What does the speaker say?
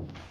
you.